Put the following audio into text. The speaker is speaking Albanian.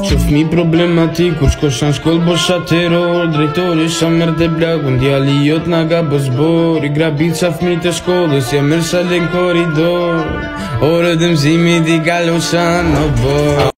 Që fmi problematik, kur shko shan shkoll bësha teror Drejtori sha mërë të blakun, djali jot nga ga bëzbor I grabit qa fmi të shkollës, ja mërë shalin koridor Orë zimi di galo shan në bërë